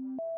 you